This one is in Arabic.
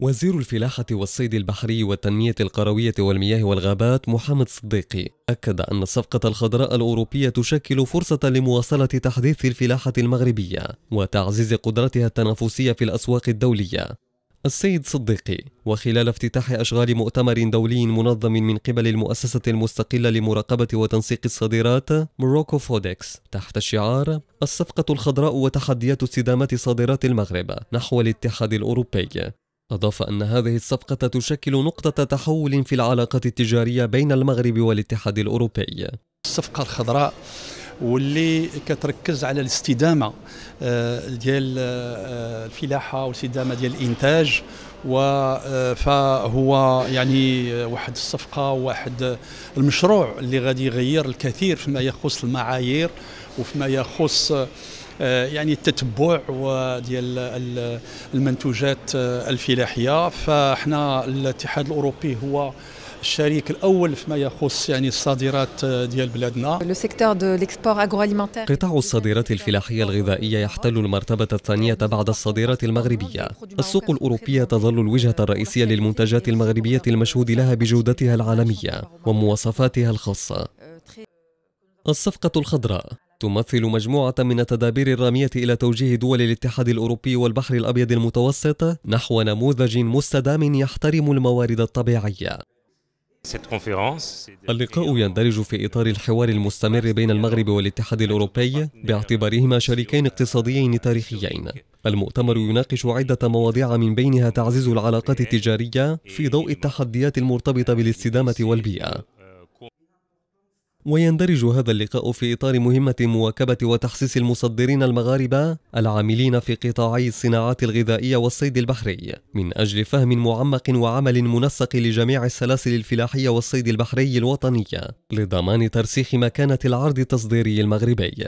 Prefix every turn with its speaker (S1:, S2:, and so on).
S1: وزير الفلاحة والصيد البحري والتنمية القروية والمياه والغابات محمد صديقي أكد أن الصفقة الخضراء الأوروبية تشكل فرصة لمواصلة تحديث الفلاحة المغربية وتعزيز قدرتها التنافسية في الأسواق الدولية. السيد صديقي وخلال افتتاح أشغال مؤتمر دولي منظم من قبل المؤسسة المستقلة لمراقبة وتنسيق الصادرات موروكو فودكس تحت شعار الصفقة الخضراء وتحديات استدامة صادرات المغرب نحو الاتحاد الأوروبي. أضاف أن هذه الصفقة تشكل نقطة تحول في العلاقات التجارية بين المغرب والاتحاد الأوروبي.
S2: الصفقة الخضراء واللي كتركز على الاستدامة آه، ديال آه، الفلاحة والاستدامة ديال الإنتاج آه، فهو يعني واحد الصفقة واحد المشروع اللي غادي يغير الكثير فيما يخص المعايير وفيما يخص يعني التتبع ديال المنتوجات الفلاحية. فاحنا الاتحاد الأوروبي هو الشريك الأول فيما يخص يعني الصادرات ديال بلادنا.
S1: قطاع الصادرات الفلاحية الغذائية يحتل المرتبة الثانية بعد الصادرات المغربية. السوق الأوروبية تظل الوجهة الرئيسية للمنتجات المغربية المشهود لها بجودتها العالمية ومواصفاتها الخاصة. الصفقة الخضراء. تمثل مجموعة من التدابير الرامية إلى توجيه دول الاتحاد الأوروبي والبحر الأبيض المتوسط نحو نموذج مستدام يحترم الموارد الطبيعية. اللقاء يندرج في إطار الحوار المستمر بين المغرب والاتحاد الأوروبي باعتبارهما شريكين اقتصاديين تاريخيين. المؤتمر يناقش عدة مواضيع من بينها تعزيز العلاقات التجارية في ضوء التحديات المرتبطة بالاستدامة والبيئة. ويندرج هذا اللقاء في إطار مهمة مواكبة وتحسيس المصدرين المغاربة العاملين في قطاعي الصناعات الغذائية والصيد البحري من أجل فهم معمق وعمل منسق لجميع السلاسل الفلاحية والصيد البحري الوطنية لضمان ترسيخ مكانة العرض التصديري المغربي.